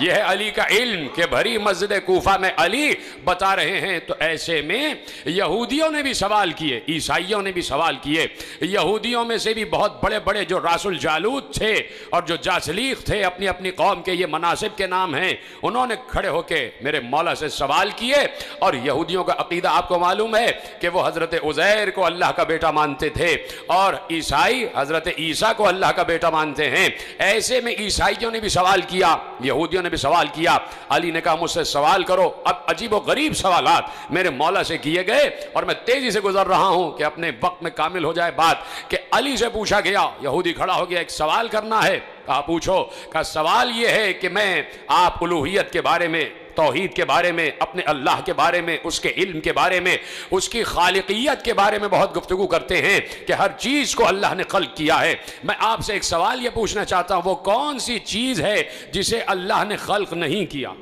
यह अली का इल्म के भरी मस्जिद कोफा में अली बता रहे हैं। तो ऐसे में यहूदियों ने भी सवाल किए, ईसाइयों ने भी सवाल किए। यहूदियों में से भी बहुत बड़े बड़े जो रासुल जालूद थे और जो जासलीक थे अपनी अपनी कौम के ये मनासिब के नाम हैं, उन्होंने खड़े होकर मेरे मौला से सवाल किए। और यहूदियों का अकीदा आपको मालूम है कि वो हज़रत उज़ैर को अल्लाह का बेटा मानते थे और ईसाई हज़रत ईसा को अल्लाह का बेटा मानते हैं। ऐसे में ईसाइयों ने भी सवाल किया, यहूदियों ने भी सवाल किया। अली ने कहा, मुझसे सवाल करो। अब अजीब व गरीब सवाल मेरे मौला से किए गए और मैं तेज़ी से गुजर रहा हूँ कि अपने वक्त में कामिल हो जाए बात कि अली से पूछा गया, यहूदी खड़ा हो गया, एक सवाल करना है। कहा, पूछो। का सवाल यह है कि मैं आप उलूहियत के बारे में तोहहीद के बारे में, अपने अल्लाह के बारे में, उसके इल्म के बारे में, उसकी खालिकियत के बारे में बहुत गुफ्तु करते हैं कि हर चीज़ को अल्लाह ने खल किया है। मैं आपसे एक सवाल यह पूछना चाहता हूँ, वो कौन सी चीज़ है जिसे अल्लाह ने खल्क नहीं किया?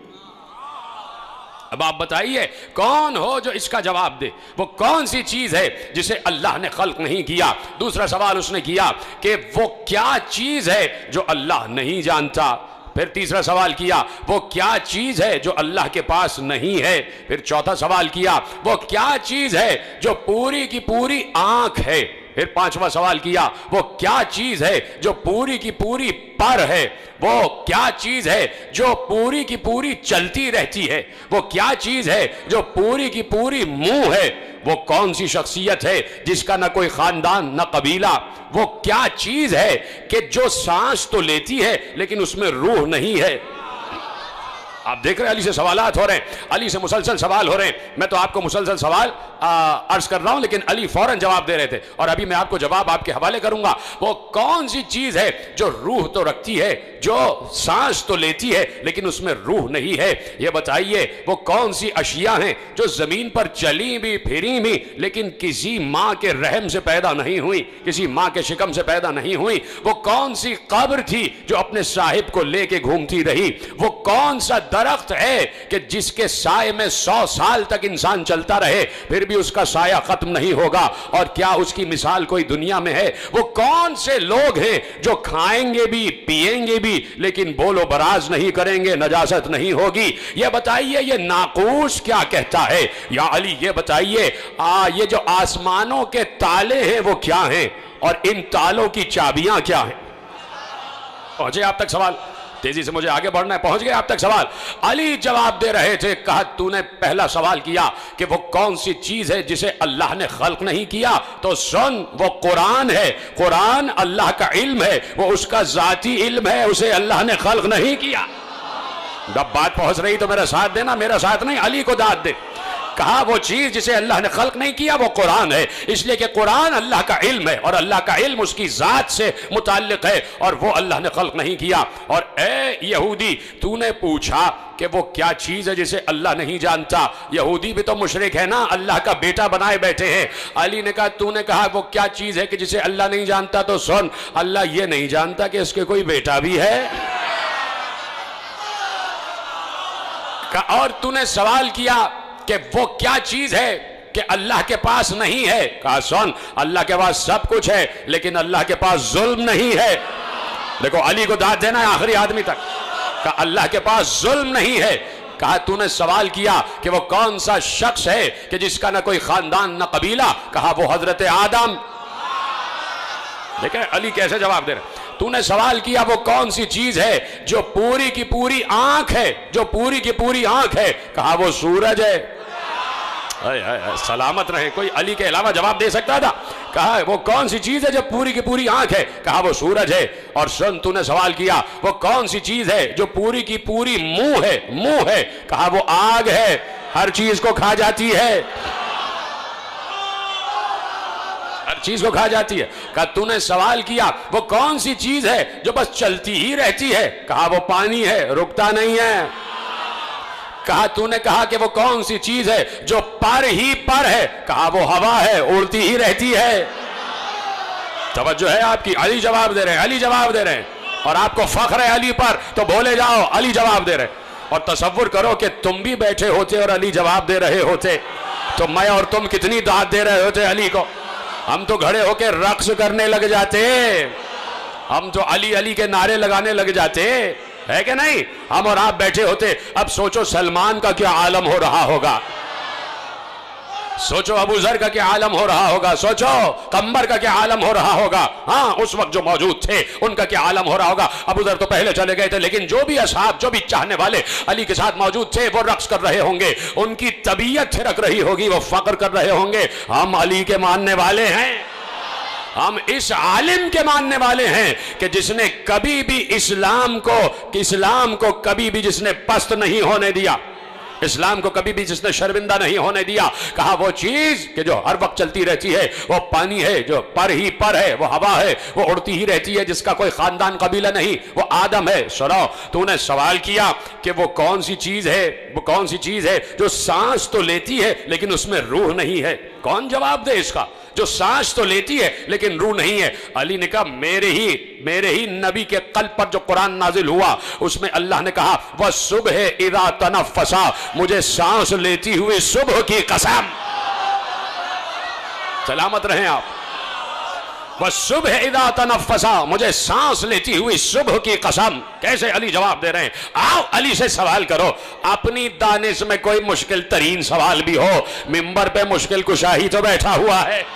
अब आप बताइए, कौन हो जो इसका जवाब दे? वो कौन सी चीज़ है जिसे अल्लाह ने खल्क नहीं किया? दूसरा सवाल उसने किया कि वो क्या चीज़ है जो अल्लाह नहीं जानता? फिर तीसरा सवाल किया, वो क्या चीज़ है जो अल्लाह के पास नहीं है? फिर चौथा सवाल किया, वो क्या चीज़ है जो पूरी की पूरी आँख है? फिर पांचवा सवाल किया, वो क्या चीज़ है जो पूरी की पूरी पर है? वो क्या चीज़ है जो पूरी की पूरी चलती रहती है? वो क्या चीज़ है जो पूरी की पूरी मुँह है? वो कौन सी शख्सियत है जिसका ना कोई खानदान, ना कबीला? वो क्या चीज़ है कि जो सांस तो लेती है, लेकिन उसमें रूह नहीं है? आप देख रहे हैं, अली से सवाल हो रहे हैं। अली से मुसलसल सवाल हो रहे हैं। मैं तो आपको मुसलसल सवाल अर्ज़ कर रहा हूँ, लेकिन अली फ़ौरन जवाब दे रहे थे। और अभी मैं आपको जवाब आपके हवाले करूँगा। वो कौन सी चीज़ है जो रूह तो रखती है, जो सांस तो लेती है, लेकिन उसमें रूह नहीं है? ये बताइए, वो कौन सी अशिया हैं जो ज़मीन पर चली भी, फिरी भी, लेकिन किसी माँ के रहम से पैदा नहीं हुई, किसी माँ के शिकम से पैदा नहीं हुई? वो कौन सी कब्र थी जो अपने साहिब को लेके घूमती रही? वो कौन सा दरख्त है कि जिसके साय में सौ साल तक इंसान चलता रहे, फिर भी उसका साया खत्म नहीं होगा। और क्या उसकी मिसाल कोई दुनिया में है? वो कौन से लोग हैं जो खाएँगे भी, पिएँगे भी, लेकिन बोलो बराज नहीं करेंगे, नजासत नहीं होगी? ये बताइए, ये नाकूश क्या कहता है? या अली, ये बताइए, आ, ये जो आसमानों के ताले हैं, वो क्या हैं? और इन तालों की चाबियाँ क्या हैं? पहुँचे आप तक सवाल। तेज़ी से मुझे आगे बढ़ना है। पहुँच गए आप तक सवाल। अली जवाब दे रहे थे, कहा, तूने पहला सवाल किया कि वो कौन सी चीज़ है जिसे अल्लाह ने खल्क नहीं किया? तो सुन, वो कुरान है। कुरान अल्लाह का इल्म है। वो उसका जाती इल्म है। उसे अल्लाह ने खल्क नहीं किया। जब बात पहुँच रही तो मेरा साथ देना, मेरा साथ नहीं, अली को दाद दे। कहा वो चीज़ जिसे अल्लाह ने खल्क नहीं किया, वो कुरान है। इसलिए कि कुरान अल्लाह का इल्म है और अल्लाह का इल्म उसकी ज़ात से मुतल है और वो अल्लाह ने खल्क नहीं किया। और ए यहूदी, तूने पूछा कि वो क्या चीज़ है जिसे अल्लाह नहीं जानता? यहूदी भी तो मुशरक है ना, अल्लाह का बेटा बनाए बैठे हैं। अली ने कहा, तूने कहा वो क्या चीज़ है कि जिसे अल्लाह नहीं जानता? तो सुन, अल्लाह ये नहीं जानता कि इसके कोई बेटा भी है। और तूने सवाल किया कि वो क्या चीज़ है कि अल्लाह के पास नहीं है? कहा, सुन, अल्लाह के पास सब कुछ है, लेकिन अल्लाह के पास जुल्म नहीं है। देखो, अली को दाद देना है आखिरी आदमी तक। कहा, अल्लाह के पास जुल्म नहीं है। कहा, तूने सवाल किया कि वो कौन सा शख्स है कि जिसका ना कोई खानदान, ना कबीला? कहा, वो हज़रत आदम। देखे, अली कैसे जवाब दे रहे तूने सवाल किया वो कौन सी चीज़ है जो पूरी की पूरी आँख है, जो पूरी की पूरी आँख है? कहा, वो सूरज है। सलामत रहे। कोई अली के अलावा जवाब दे सकता था? कहा, वो कौन सी चीज़ है जो पूरी की पूरी आँख है? कहा, वो सूरज है। और सुन ने सवाल किया, वो कौन सी चीज़ है जो पूरी की पूरी मुँह है? मुँह है। कहा, वो आग है। हर चीज़ को खा जाती है। हर चीज़ को खा जाती है। कहा, तूने सवाल किया, वो कौन सी चीज़ है जो बस चलती ही रहती है? कहा, वो पानी है। रुकता नहीं है। कहा, तूने कहा कि वो कौन सी चीज़ है जो पर ही पर है? कहा, वो हवा है, उड़ती ही रहती है। तवज्जो है आपकी, अली जवाब दे रहे हैं, अली जवाब दे रहे हैं। और आपको फख्र है अली पर तो बोले जाओ, अली जवाब दे रहे और तस्वुर करो कि तुम भी बैठे होते और अली जवाब दे रहे होते। तो मैं और तुम कितनी दाद दे रहे होते अली को? हम तो खड़े होकर रक्स करने लग जाते। हम तो अली अली के नारे लगाने लग जाते। है कि नहीं? हम और आप बैठे होते, अब सोचो सलमान का क्या आलम हो रहा होगा। सोचो अबू जर का क्या आलम हो रहा होगा। सोचो, कंबर का क्या आलम हो रहा होगा। हाँ उस वक्त जो मौजूद थे, उनका क्या आलम हो रहा होगा। अबू जर तो पहले चले गए थे, लेकिन जो भी असहाब, जो भी चाहने वाले अली के साथ मौजूद थे, वो रक्स कर रहे होंगे। उनकी तबीयत थिरक रही होगी, वो फक्र कर रहे होंगे। हम अली के मानने वाले हैं। हम इस आलिम के मानने वाले हैं कि जिसने कभी भी इस्लाम को इस्लाम को कभी भी जिसने पस्त नहीं होने दिया, इस्लाम को कभी भी जिसने शर्मिंदा नहीं होने दिया, कहा वो चीज़ कि जो हर वक्त चलती रहती है, वो पानी है, जो पर ही पर है, वो हवा है, वो उड़ती ही रहती है, जिसका कोई खानदान कबीला नहीं, वो आदम है। सुनो, तूने सवाल किया कि वो कौन सी चीज़ है, वो कौन सी चीज़ है जो सांस तो लेती है, लेकिन उसमें रूह नहीं है। कौन जवाब दे इसका? जो सांस तो लेती है, लेकिन रूह नहीं है। अली ने कहा, मेरे ही मेरे ही नबी के कल पर जो कुरान नाजिल हुआ, उसमें अल्लाह ने कहा, वह सुबह इरा तनफसा मुझे सांस लेती हुई सुबह की कसम। सलामत रहे आप। वह सुबह इदा तनफसा। मुझे सांस लेती हुई सुबह की कसम। कैसे अली जवाब दे रहे हैं? आओ अली से सवाल करो। अपनी दानिश में कोई मुश्किल तरीन सवाल भी हो। मिंबर पे मुश्किल कुशाही तो बैठा हुआ है।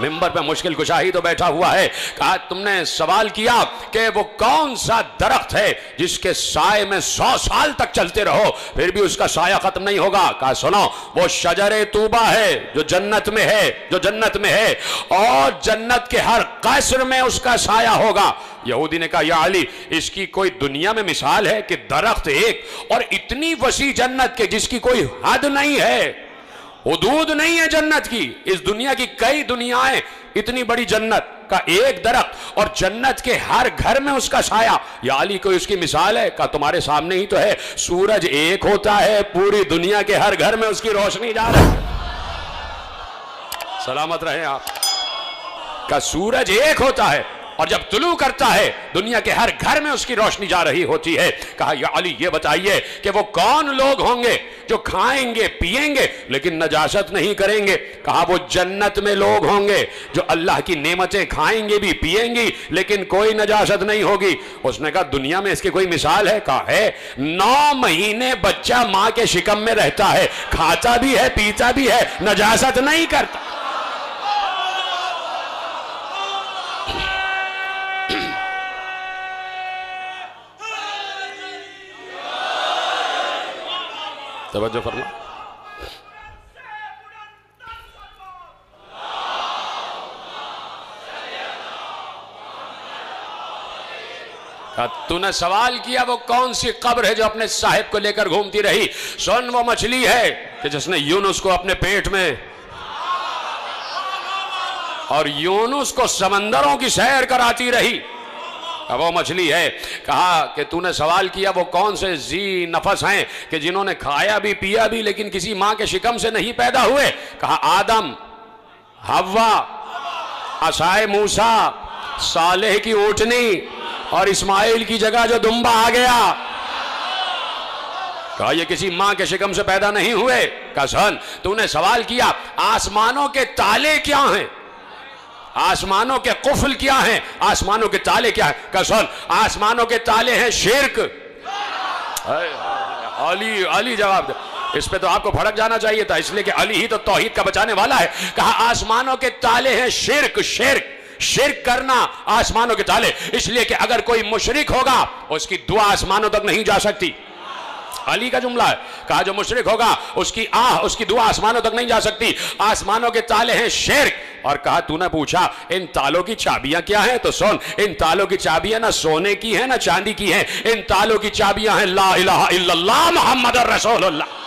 मिंबर पे मुश्किल कुशाही तो बैठा हुआ है। कहा, तुमने सवाल किया कि वो कौन सा दरख्त है जिसके साय में सौ साल तक चलते रहो, फिर भी उसका साया खत्म नहीं होगा? कहा, सुनो, वो शजर तूबा है, जो जन्नत में है, जो जन्नत में है, और जन्नत के हर कसर में उसका साया होगा। यहूदी ने कहा, या अली, इसकी कोई दुनिया में मिसाल है कि दरख्त एक और इतनी वसी जन्नत के जिसकी कोई हद नहीं है? हदूद नहीं है जन्नत की। इस दुनिया की कई दुनियाएँ, इतनी बड़ी जन्नत का एक दरख्त, और जन्नत के हर घर में उसका छाया। या अली, कोई उसकी मिसाल है? का तुम्हारे सामने ही तो है। सूरज एक होता है, पूरी दुनिया के हर घर में उसकी रोशनी जा रही सलामत रहे आप। का सूरज एक होता है और जब तुलू करता है, दुनिया के हर घर में उसकी रोशनी जा रही होती है। कहा, या अली, ये बताइए कि वो कौन लोग होंगे जो खाएँगे, पिएँगे, लेकिन नजाशत नहीं करेंगे? कहा, वो जन्नत में लोग होंगे जो अल्लाह की नेमतें खाएँगे भी, पिएँगी, लेकिन कोई नजाशत नहीं होगी। उसने कहा, दुनिया में इसकी कोई मिसाल है? कहा, है। नौ महीने बच्चा माँ के शिकम में रहता है, खाता भी है, पीता भी है, नजाशत नहीं करता। तवज्जो फरमा। तूने सवाल किया, वो कौन सी कब्र है जो अपने साहिब को लेकर घूमती रही? सुन, वो मछली है कि जिसने यूनुस को अपने पेट में और यूनुस को समंदरों की सैर कराती रही? वो मछली है। कहा कि, तूने सवाल किया, वो कौन से जी नफस हैं कि जिन्होंने खाया भी, पिया भी, लेकिन किसी माँ के शिकम से नहीं पैदा हुए? कहा, आदम हवा असाय मूसा, सालेह की ऊटनी और इस्माइल की जगह जो दुम्बा आ गया। कहा, ये किसी माँ के शिकम से पैदा नहीं हुए? कसन तूने सवाल किया, आसमानों के ताले क्या हैं? आसमानों के कुफल क्या हैं? आसमानों के ताले क्या है? कसौल आसमानों के ताले हैं शिरक। अली अली जवाब दे। इस पे तो आपको भड़क जाना चाहिए था, इसलिए कि अली ही तो तौहीद का बचाने वाला है। कहा, आसमानों के ताले हैं शिरक शिरक शिरक करना आसमानों के ताले। इसलिए कि अगर कोई मुशरिक होगा, उसकी दुआ आसमानों तक नहीं जा सकती। अली का जुमला है। कहा, जो मुशरक होगा, उसकी आह, उसकी दुआ आसमानों तक नहीं जा सकती। आसमानों के ताले हैं शेर और कहा, तूने पूछा, इन तालों की चाबियाँ क्या है? तो सुन, इन तालों की चाबियाँ ना सोने की है, ना चांदी की है। इन तालों की चाबियाँ हैं, ला इलाहा इल्लल्लाह मोहम्मद रसूलुल्लाह।